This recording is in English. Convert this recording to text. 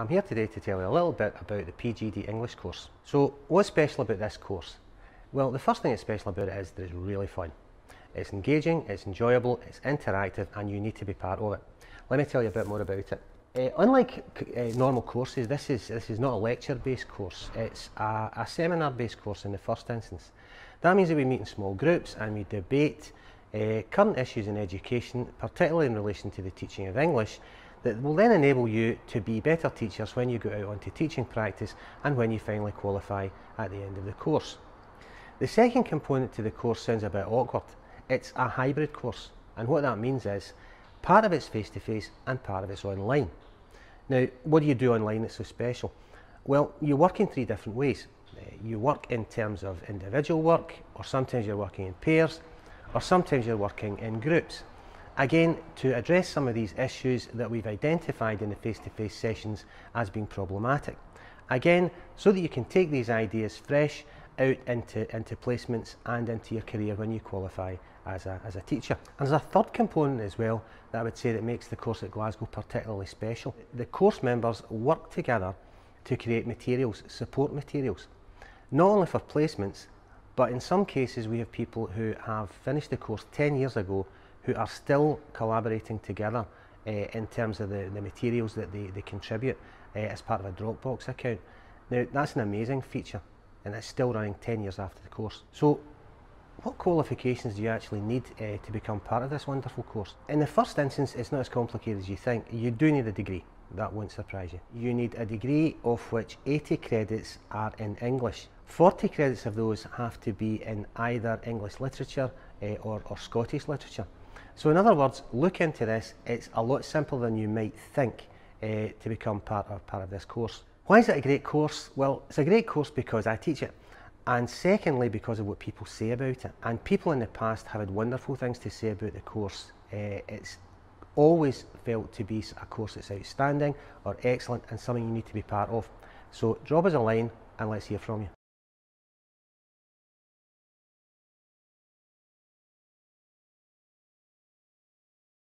I'm here today to tell you a little bit about the PGDE English course. So what's special about this course? Well the first thing that's special about it is that it's really fun. It's engaging, it's enjoyable, it's interactive and you need to be part of it. Let me tell you a bit more about it. Uh, unlike uh, normal courses, this is, this is not a lecture-based course, it's a, a seminar-based course in the first instance. That means that we meet in small groups and we debate uh, current issues in education, particularly in relation to the teaching of English, that will then enable you to be better teachers when you go out onto teaching practice and when you finally qualify at the end of the course. The second component to the course sounds a bit awkward. It's a hybrid course and what that means is part of it's face-to-face -face and part of it's online. Now, what do you do online that's so special? Well, you work in three different ways. Uh, you work in terms of individual work, or sometimes you're working in pairs, or sometimes you're working in groups. Again, to address some of these issues that we've identified in the face-to-face -face sessions as being problematic. Again, so that you can take these ideas fresh out into, into placements and into your career when you qualify as a, as a teacher. And there's a third component as well that I would say that makes the course at Glasgow particularly special. The course members work together to create materials, support materials, not only for placements, but in some cases we have people who have finished the course 10 years ago who are still collaborating together uh, in terms of the, the materials that they, they contribute uh, as part of a Dropbox account. Now that's an amazing feature and it's still running 10 years after the course. So what qualifications do you actually need uh, to become part of this wonderful course? In the first instance, it's not as complicated as you think. You do need a degree. That won't surprise you. You need a degree of which 80 credits are in English. 40 credits of those have to be in either English literature uh, or, or Scottish literature. So in other words, look into this. It's a lot simpler than you might think uh, to become part of, part of this course. Why is it a great course? Well, it's a great course because I teach it. And secondly, because of what people say about it. And people in the past have had wonderful things to say about the course. Uh, it's always felt to be a course that's outstanding or excellent and something you need to be part of. So drop us a line and let's hear from you.